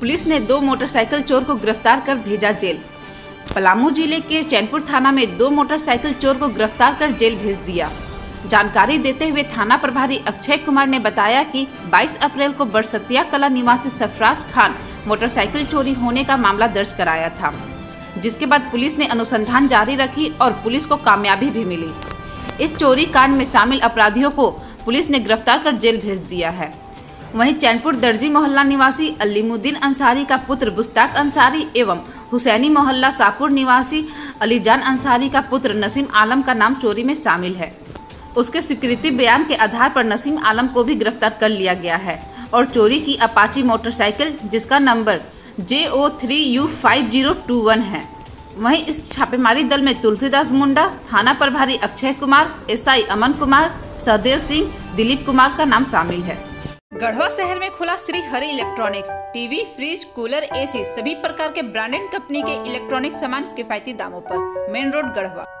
Police ने दो motorcycle चोर को गिरफ़्तार कर भेजा जेल। पलामू ज़िले के चैनपुर थाना में दो मोटरसाइकिल चोर को गिरफ़्तार कर जेल भेज दिया। जानकारी देते हुए थाना प्रभारी अक्षय कुमार ने बताया कि 22 अप्रैल को बरसतिया कला निवासी सरफराज खान मोटरसाइकिल चोरी होने का मामला दर्ज कराया था, जिसके बाद पुलिस ने अनुसंधान जारी रखी और पुलिस को कामयाबी भी मिली। इस चोरी कांड में शामिल अपराधियों को पुलिस ने गिरफ़्तार कर जेल भेज दिया है। वहीं चैनपुर दर्जी मोहल्ला निवासी अलीमुद्दीन अंसारी का पुत्र बुस्ताक अंसारी एवं हुसैनी मोहल्ला सापुर निवासी अलीजान अंसारी का पुत्र नसीम आलम का नाम चोरी में शामिल है। उसके स्वीकृति बयान के आधार पर नसीम आलम को भी गिरफ़्तार कर लिया गया है और चोरी की अपाची मोटरसाइकिल, जिसका number J O three U five zero two one है। वहीं इस छापेमारी दल में तुलसीदास मुंडा, थाना प्रभारी अक्षय कुमार, एसआई अमन कुमार, सहदेव सिंह, दिलीप कुमार का नाम शामिल है। गढ़वा शहर में खुला Shri Hari electronics, TV, fridge, cooler, AC, सभी प्रकार के ब्रांडेड कंपनी के इलेक्ट्रॉनिक सामान किफायती दामों पर, मेन रोड गढ़वा।